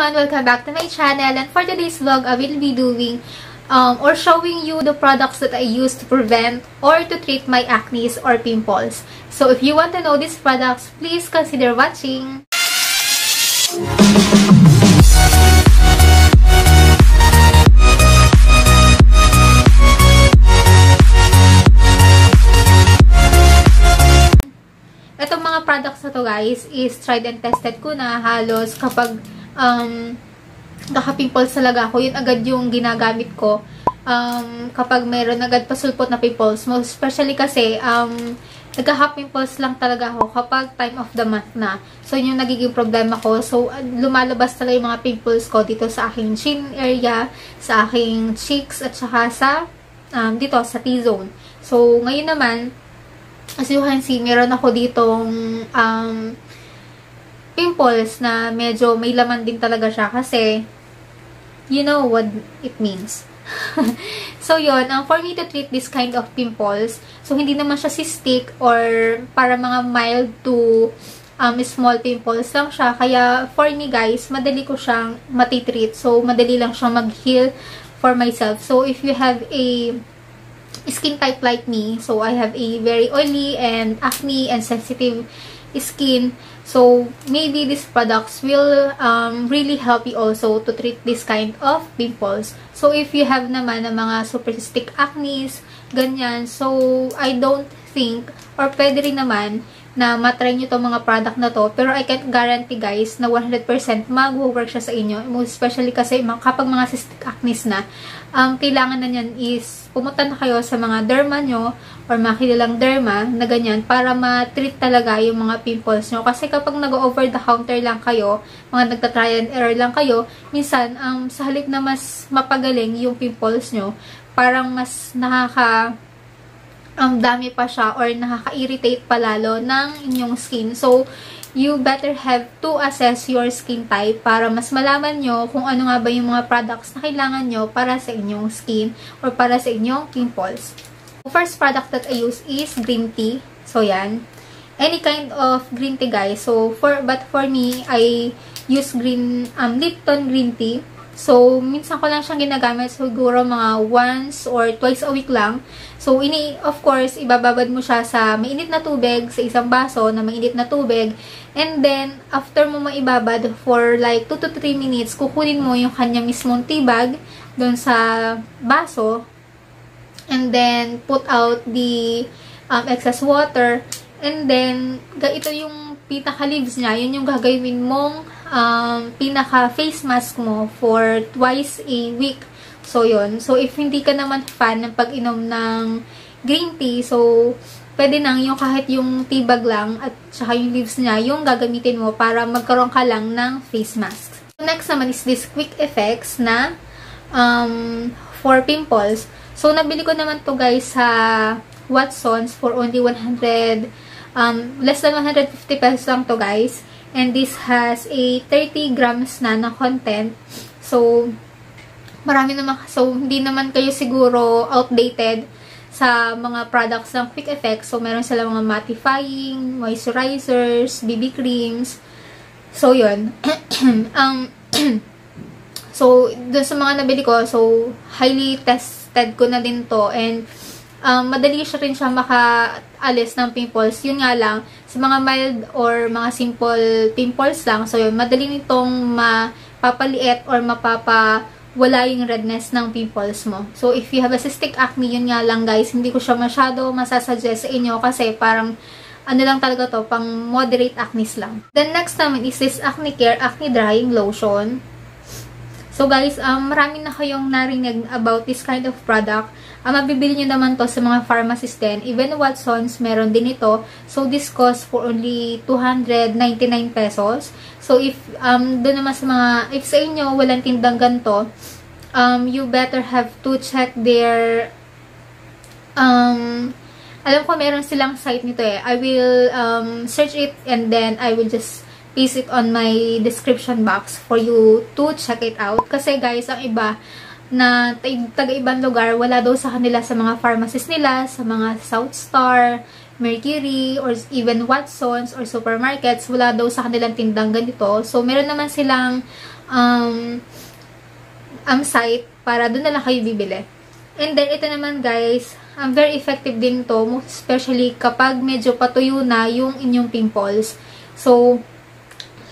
everyone! Welcome back to my channel and for today's vlog, I will be doing um, or showing you the products that I use to prevent or to treat my acne or pimples. So if you want to know these products, please consider watching! Products na to guys is tried and tested ko na halos kapag um, naka-pimples talaga ako, yun agad yung ginagamit ko um, kapag meron agad pasulpot na pimples. Most especially kasi, um, nagka-half pimples lang talaga ako kapag time of the month na. So, yun yung nagiging problema ko. So, lumalabas talaga yung mga pimples ko dito sa aking chin area, sa aking cheeks, at saka sa, um, dito, sa T-zone. So, ngayon naman, as you can see, meron ako ditong, um, pimples na medyo may laman din talaga siya kasi you know what it means. so, yun. Um, for me to treat this kind of pimples, so, hindi naman siya cystic or para mga mild to um, small pimples lang siya. Kaya, for me, guys, madali ko siyang matitreat. So, madali lang siyang mag-heal for myself. So, if you have a skin type like me, so I have a very oily and acne and sensitive skin, So, maybe these products will um, really help you also to treat this kind of pimples. So, if you have naman ng mga super cystic acne, ganyan, so, I don't think, or pwede rin naman, na matry nyo itong mga product na to. Pero I can guarantee guys na 100% mag-work siya sa inyo. Especially kasi kapag mga cystic acne na, um, kailangan na niyan is pumunta na kayo sa mga derma nyo or mga derma na ganyan para ma-treat talaga yung mga pimples nyo. Kasi kapag nag-over the counter lang kayo, mga nagta-try and error lang kayo, minsan um, sa halip na mas mapagaling yung pimples nyo, parang mas nakaka um, dami pa siya or nakaka-irritate palalo ng inyong skin. So, you better have to assess your skin type para mas malaman nyo kung ano nga ba yung mga products na kailangan nyo para sa inyong skin or para sa inyong pimples. First product that I use is green tea. So, yan. Any kind of green tea, guys. So, for but for me, I use green, um, Lipton green tea. So, minsan ko lang siyang ginagamit siguro mga once or twice a week lang. So, ini of course, ibababad mo siya sa mainit na tubig, sa isang baso na mainit na tubig. And then, after mo maibabad for like 2 to 3 minutes, kukunin mo yung kanya mismong tibag doon sa baso. And then, put out the um, excess water. And then, ito yung pinaka-leaves niya. Yun yung gagawin mong um, pinaka-face mask mo for twice a week. So, yun. So, if hindi ka naman fan ng pag-inom ng green tea, so, pwede nang yung kahit yung tibag lang at saka yung leaves niya, yung gagamitin mo para magkaroon ka lang ng face mask. Next naman is this quick effects na um, for pimples. So, nabili ko naman to guys sa Watsons for only 100, um, less than 150 pesos lang to guys. And this has a 30 grams na na content. So, marami naman, so hindi naman kayo siguro outdated sa mga products ng Quick Effect. So, meron sila mga mattifying, moisturizers, BB creams. So, yun. um, so, dun sa mga nabili ko, so, highly tested ko na din to. And, um, madali siya rin siya makaalis ng pimples. Yun nga lang, sa mga mild or mga simple pimples lang, so yun, madali nitong mapapaliit or mapapa wala yung redness ng pimples mo. So, if you have a cystic acne, yun nga lang guys, hindi ko siya masyado masasuggest sa inyo kasi parang ano lang talaga to, pang moderate acne lang. Then, next naman is this Acne Care Acne Drying Lotion. So guys, um, marami na kayong narinig about this kind of product. Um, mabibili nyo naman to sa mga pharmacies din. Even Watsons, meron din ito. So this cost for only 299 pesos. So if, um, doon naman sa mga, if sa inyo walang tindang ganito, um, you better have to check their, um, alam ko meron silang site nito eh. I will um, search it and then I will just paste it on my description box for you to check it out. Kasi guys, ang iba na taga-ibang lugar, wala daw sa kanila sa mga pharmacies nila, sa mga South Star, Mercury, or even Watsons, or supermarkets, wala daw sa kanilang tindang ganito. So, meron naman silang um, um, site para doon na lang kayo bibili. And then, ito naman guys, um, very effective din to, especially kapag medyo patuyo na yung inyong pimples. So,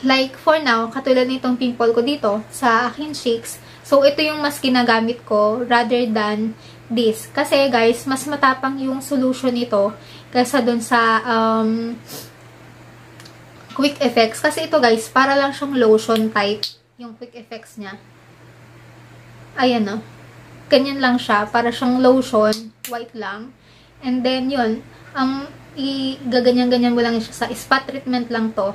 like for now, katulad nitong pimple ko dito sa akin cheeks, so ito yung mas ginagamit ko rather than this. Kasi guys, mas matapang yung solution nito kaysa dun sa um, quick effects. Kasi ito guys, para lang siyang lotion type yung quick effects niya. Ayan o. No? Ganyan lang siya. Para siyang lotion. White lang. And then, yun. Um, i-gaganyan-ganyan mo lang siya sa spot treatment lang to.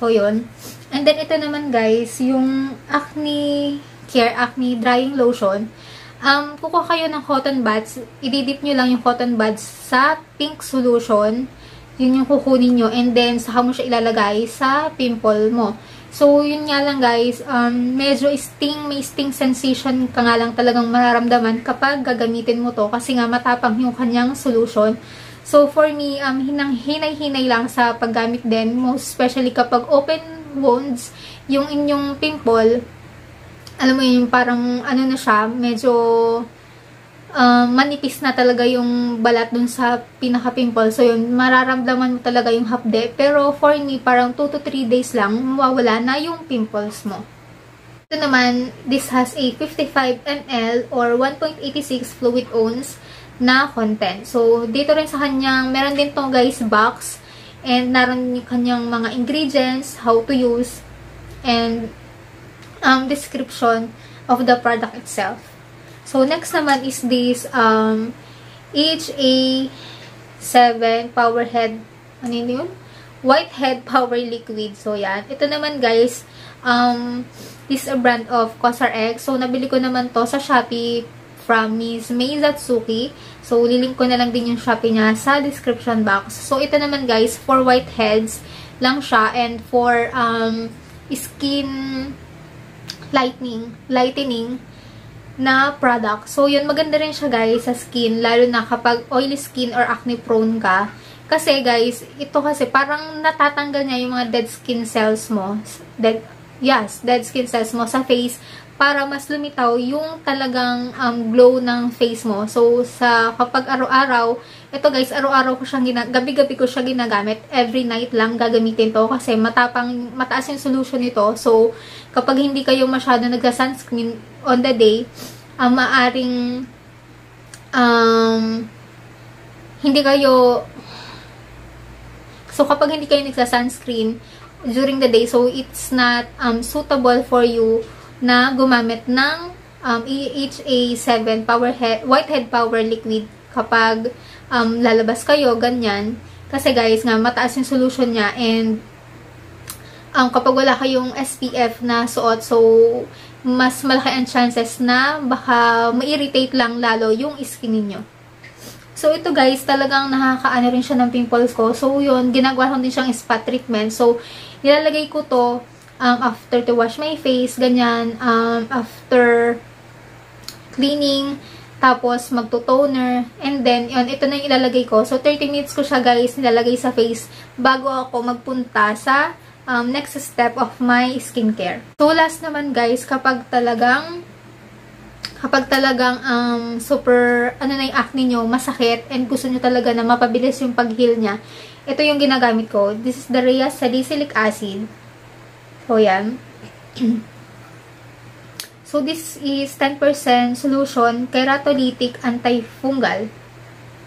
So, yun. And then, ito naman guys, yung Acne Care Acne Drying Lotion. Um, kukuha kayo ng cotton buds. Ididip nyo lang yung cotton buds sa pink solution. Yun yung kukunin nyo. And then, saka mo siya ilalagay sa pimple mo. So, yun nga lang guys, um, medyo sting, may sting sensation ka nga lang talagang mararamdaman kapag gagamitin mo to kasi nga matapang yung kanyang solution. So, for me, um, hinang, hinay-hinay lang sa paggamit din, most especially kapag open wounds, yung inyong pimple, alam mo yun, parang ano na siya, medyo uh, manipis na talaga yung balat dun sa pinaka-pimple. So, yun, mararamdaman mo talaga yung hapde. Pero, for me, parang 2 to 3 days lang, mawawala na yung pimples mo. Ito naman, this has a 55 ml or 1.86 fluid ounce na content. So, dito rin sa kanyang, meron din tong guys box and naroon yung kanyang mga ingredients, how to use, and um, description of the product itself. So, next naman is this um, HA7 Power Head, ano yun? Whitehead Power Liquid. So, yan. Ito naman, guys, um, this is a brand of CosRX. So, nabili ko naman to sa Shopee from Miss Mei Zatsuki. So, lilink ko na lang din yung Shopee niya sa description box. So, ito naman, guys, for whiteheads lang siya and for um, skin lightening, lightening na product. So, yun, maganda rin siya, guys, sa skin, lalo na kapag oily skin or acne prone ka. Kasi, guys, ito kasi parang natatanggal niya yung mga dead skin cells mo. Dead, yes, dead skin cells mo sa face para mas lumitaw yung talagang um, glow ng face mo. So, sa kapag araw-araw, ito guys, araw-araw ko siyang ginagamit, gabi-gabi ko siya ginagamit. Every night lang gagamitin to kasi matapang, mataas yung solution nito. So, kapag hindi kayo masyado nagsa-sunscreen on the day, um, maaring um, hindi kayo so kapag hindi kayo nagsa-sunscreen during the day, so it's not um, suitable for you na gumamit ng um, EHA7 power head, Whitehead Power Liquid kapag um, lalabas kayo, ganyan. Kasi guys, nga, mataas yung solution niya and um, kapag wala kayong SPF na suot, so mas malaki ang chances na baka ma-irritate lang lalo yung skin niyo. So, ito guys, talagang nakakaano rin siya ng pimples ko. So, yun, ginagawa ko din siyang spot treatment. So, nilalagay ko to um, after to wash my face, ganyan, um, after cleaning, tapos magto-toner, and then, yun, ito na yung ilalagay ko. So, 30 minutes ko siya, guys, nilalagay sa face bago ako magpunta sa um, next step of my skincare. So, last naman, guys, kapag talagang kapag talagang um, super, ano na yung acne nyo, masakit, and gusto nyo talaga na mapabilis yung pag-heal niya, ito yung ginagamit ko. This is the Rhea Salicylic Acid. So, yan. so, this is 10% solution keratolytic antifungal.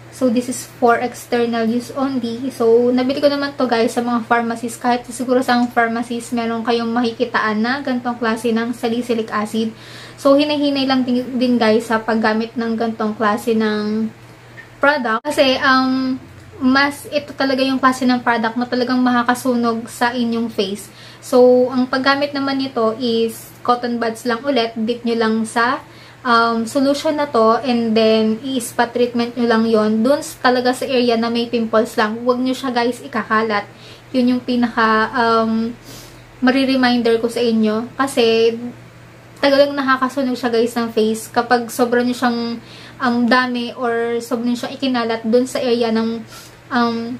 So, this is for external use only. So, nabili ko naman to guys sa mga pharmacies. Kahit siguro sa pharmacies, meron kayong makikitaan na gantong klase ng salicylic acid. So, hinay-hinay lang din, din guys sa paggamit ng gantong klase ng product. Kasi, um, mas ito talaga yung klase ng product na talagang makakasunog sa inyong face. So, ang paggamit naman nito is cotton buds lang ulit. Dip nyo lang sa um, solution na to and then i-spot treatment nyo lang yon Doon talaga sa area na may pimples lang. Huwag nyo siya guys ikakalat. Yun yung pinaka um, marireminder ko sa inyo. Kasi talagang nakakasunog siya guys ng face kapag sobra nyo siyang um, dami or sobra nyo siyang ikinalat doon sa area ng um,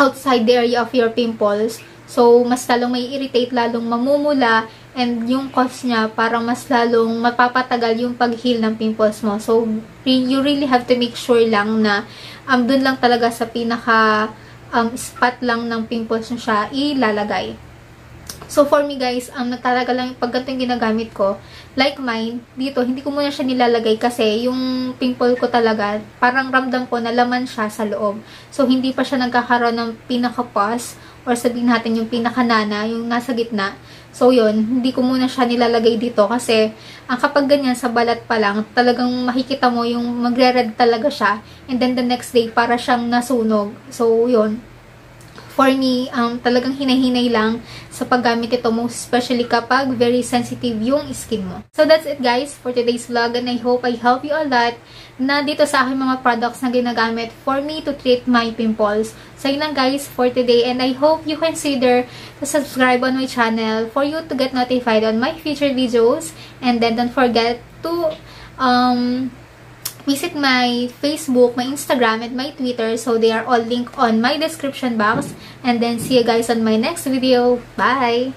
outside the area of your pimples So, mas lalong may irritate, lalong mamumula, And yung cause niya, parang mas lalong mapapatagal yung pag-heal ng pimples mo. So, you really have to make sure lang na um, dun lang talaga sa pinaka um, spot lang ng pimples nyo siya ilalagay. So, for me guys, ang talaga lang, pag ganito ginagamit ko, like mine, dito, hindi ko muna siya nilalagay kasi yung pimple ko talaga, parang ramdam ko na laman siya sa loob. So, hindi pa siya nagkakaroon ng pinaka-pus or sabihin natin yung pinaka-nana, yung nasa gitna. So, yun, hindi ko muna siya nilalagay dito kasi ang kapag ganyan sa balat pa lang, talagang makikita mo yung magre-red talaga siya. And then the next day, para siyang nasunog. So, yun for me, um, talagang hinahinay lang sa paggamit ito, most especially kapag very sensitive yung skin mo. So, that's it guys for today's vlog and I hope I help you a lot na dito sa aking mga products na ginagamit for me to treat my pimples. So, yun lang guys for today and I hope you consider to subscribe on my channel for you to get notified on my future videos and then don't forget to um, visit my Facebook, my Instagram, and my Twitter. So they are all linked on my description box. And then see you guys on my next video. Bye!